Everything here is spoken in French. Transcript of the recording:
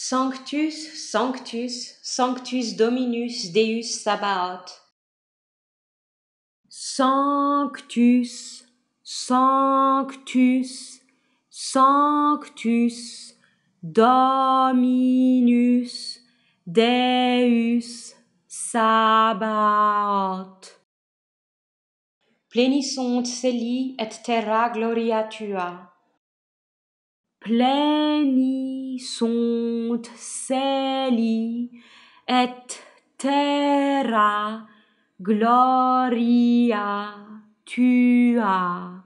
Sanctus, Sanctus, Sanctus Dominus Deus Sabaoth. Sanctus, Sanctus, Sanctus, Dominus Deus Sabaoth. Pleni sunt celi et terra gloria tua. sunt seli et terra gloria tua.